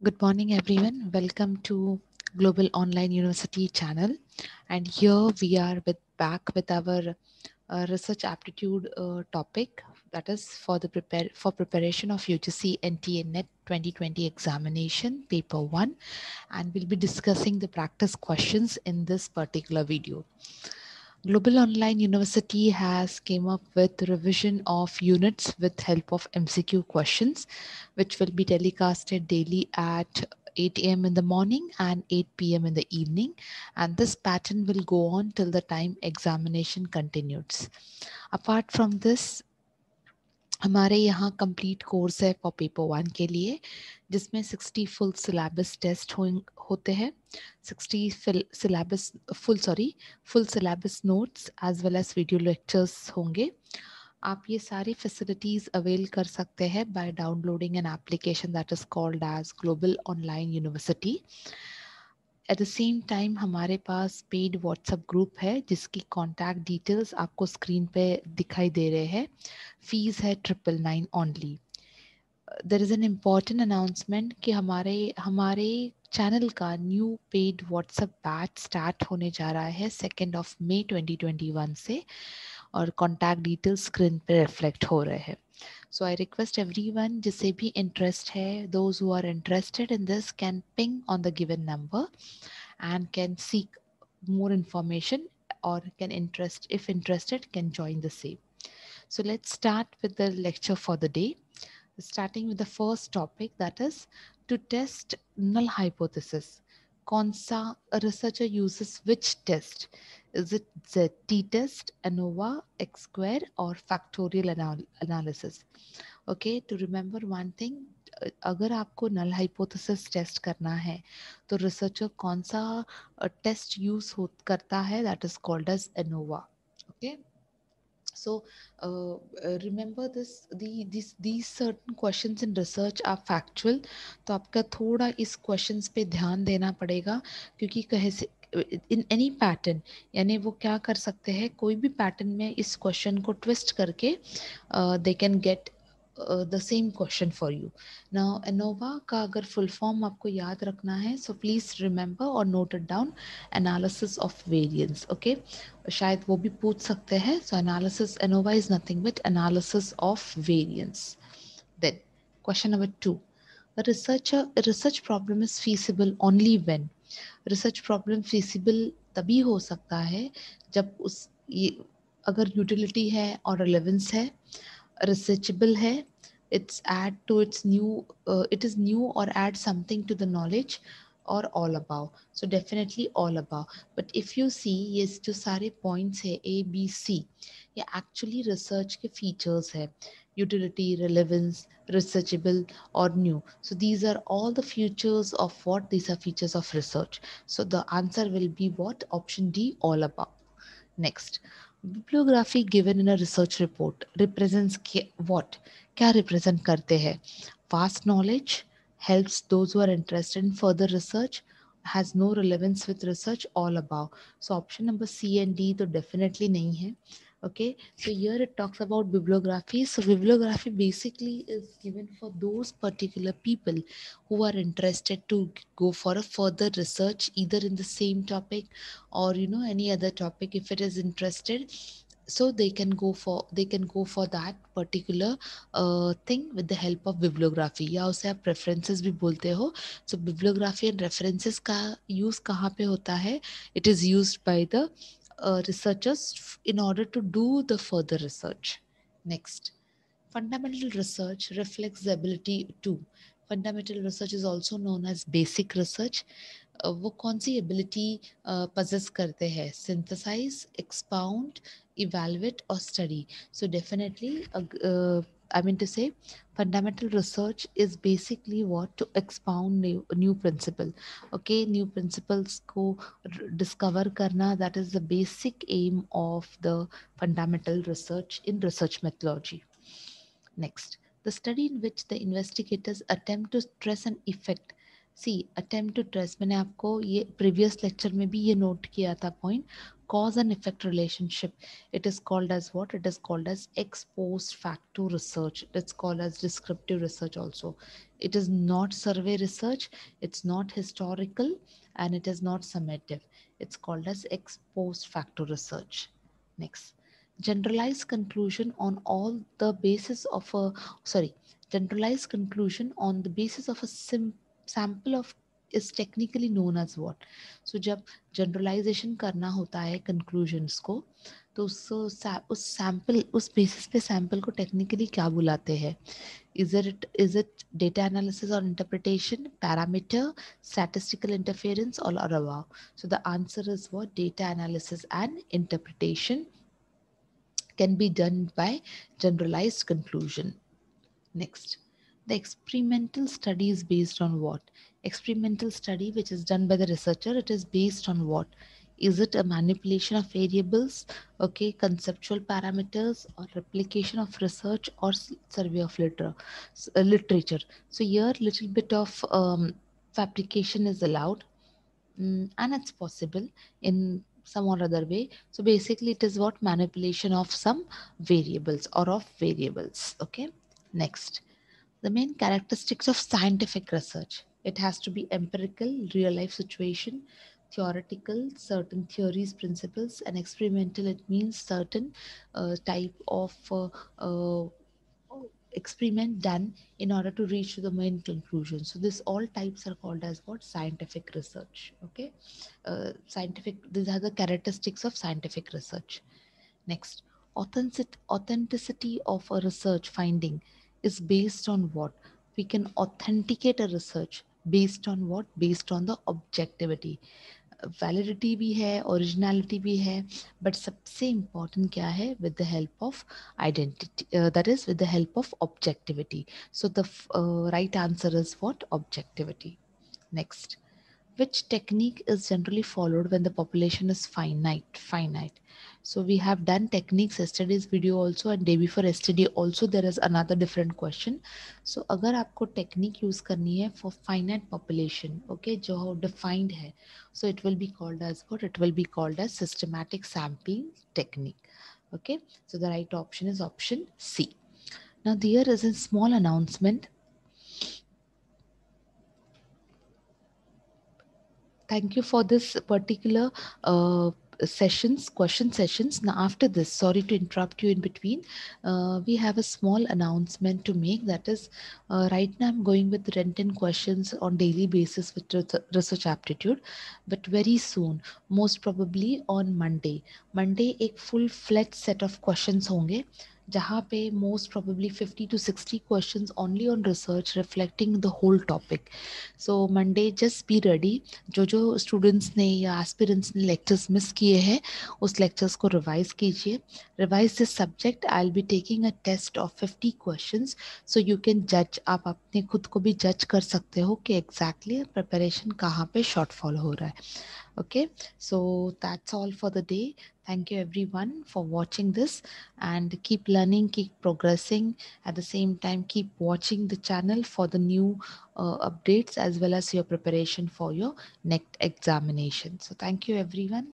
Good morning, everyone. Welcome to Global Online University channel. And here we are with back with our uh, research aptitude uh, topic that is for the prepare for preparation of UGC NTA NET 2020 examination paper one and we'll be discussing the practice questions in this particular video. Global Online University has came up with revision of units with help of MCQ questions, which will be telecasted daily at 8 a.m. in the morning and 8 p.m. in the evening. And this pattern will go on till the time examination continues. Apart from this, हमारे यहाँ complete course है for paper one के लिए जिसमें 60 full syllabus test हो, होते हैं। 60 syllabus full sorry full syllabus notes as well as video lectures होंगे। आप ये सारी फैसिलिटीज़ अवेल कर सकते हैं by downloading an application that is called as global online university at the same time हमारे पास पेड व्हाट्सएप ग्रुप है, जिसकी कॉन्टैक्ट डिटेल्स आपको स्क्रीन पे दिखाई दे रहे हैं। फ़ीस है triple nine only there is an important announcement कि हमारे हमारे चैनल का new paid WhatsApp batch start होने जा रहा है सेकेंड ऑफ़ मे 2021 से और कॉन्टैक्ट डिटेल्स स्क्रीन पे रिफ्लेक्ट हो रहे हैं। So I request everyone जिसे भी interest है those who are interested in this can ping on the given number and can seek more information or can interest if interested can join the same. So let's start with the lecture for the day starting with the first topic that is to test null hypothesis. कौन सा researcher uses which test is it T test ANOVA x square और factorial analysis okay to remember one thing अगर आपको null hypothesis test करना है तो researcher कौन सा टेस्ट यूज़ करता है? That is called as ANOVA so uh, remember this the these these certain questions in research are factual तो आपका थोड़ा इस questions पे ध्यान देना पड़ेगा क्योंकि कहे से इन एनी पैटर्न यानी वो क्या कर सकते हैं कोई भी पैटर्न में इस क्वेश्चन को ट्विस्ट करके they can get the same question for you now ANOVA का अगर फुल फॉर्म आपको याद रखना है सो प्लीज़ रिमेंबर और note it down analysis of variance okay शायद वो भी पूछ सकते हैं so analysis ANOVA is nothing but analysis of variance then question number two a research problem is feasible only when? Research problem feasible तभी हो सकता है जब उस ये, अगर यूटिलिटी है और रिलेवेंस है researchable hai. It's add to its new uh, it is new or add something to the knowledge or all above. So definitely all above. But if you see yes to sare points hai a b c ye actually research ke features hai. Utility relevance researchable or new. So these are all the features of what these are features of research. So the answer will be what? Option d all above. Next. Bibliography given in a research report represents what क्या represent करते हैं vast knowledge helps those who are interested in further research has no relevance with research all above so option number C and D तो definitely नहीं है okay so here it talks about bibliography so bibliography basically is given for those particular people who are interested to go for a further research either in the same topic or you know any other topic if it is interested so they can go for they can go for that particular uh, thing with the help of bibliography या उसे आप preferences भी बोलते हो so bibliography and references का use कहाँ पे होता है it is used by the uh, researchers in order to do the further research. Next, fundamental research reflects the ability to. Fundamental research is also known as basic research. Uh, वो कौन सी ability possess करते हैं synthesize expound evaluate और study so definitely I mean to say, fundamental research is basically what to expound new, new principle. Okay, new principles को discover karna. That is the basic aim of the fundamental research in research methodology. Next, the study in which the investigators attempt to trace an effect C attempt to trace मैंने आपको ये previous lecture में भी ये note किया था point cause and effect relationship. It is called as what? It is called as ex post facto research. It's called as descriptive research also. It is not survey research. It's not historical and it is not summative. It's called as ex post facto research. Next. Generalized conclusion on all the basis of a sorry generalized conclusion on the basis of a sim, sample of is technically known as what so जब generalization करना होता है conclusions को तो उसको उस sample उस basis पे सैंपल को टेक्निकली क्या बुलाते हैं? Is it is it data analysis और इंटरप्रिटेशन पैरामीटर स्टैटिस्टिकल इंटरफेरेंस और अरवा so the answer is what data analysis and interpretation can be done by generalize conclusion next the experimental study is based on what Experimental study which is done by the researcher, it is based on what? Is it a manipulation of variables, okay, conceptual parameters or replication of research or survey of liter uh, literature? So here little bit of um, fabrication is allowed mm, and it's possible in some or other way. So basically it is what manipulation of some variables or of variables. Okay. Next, the main characteristics of scientific research. It has to be empirical, real life situation, theoretical, certain theories, principles, and experimental. It means certain uh, type of uh, uh, experiment done in order to reach to the main conclusion. So this all types are called as what scientific research. Okay, uh, scientific. These are the characteristics of scientific research. Next, authentic, authenticity of a research finding is based on what we can authenticate a research based on what based on the objectivity validity भी है originality भी है but सबसे important क्या है with the help of identity that is with the help of objectivity so the right answer is what objectivity next which technique is generally followed when the population is finite finite so we have done techniques yesterday's video also and day before yesterday also there is another different question. So agar aapko technique use karni hai for finite population okay jo defined hai so it will be called as what? It will be called as systematic sampling technique okay? So the right option is option c. Now there is a small announcement. Thank you for this particular uh, sessions question sessions. Now after this sorry to interrupt you in between uh, we have a small announcement to make. That is uh, right now i'm going with and questions on daily basis with research aptitude but very soon most probably on monday. Monday a full fledged set of questions honge जहाँ पे most probably fifty to sixty question only on research reflecting the whole topic so Monday just be ready जो जो students ने या aspirants ने lectures miss किए हैं, उस लेक्चर्स को रिवाइज कीजिए। Revise this subject I will be taking a test of fifty question so you can जज आप अपने खुद को भी जज कर सकते हो कि एग्जैक्टली प्रिपरेशन कहाँ पर शॉर्टफॉल हो रहा है। Okay? So that's all for the day. Thank you everyone for watching this. And keep learning keep progressing. At the same time keep watching the channel for the new uh, updates as well as your preparation for your next examination. So thank you everyone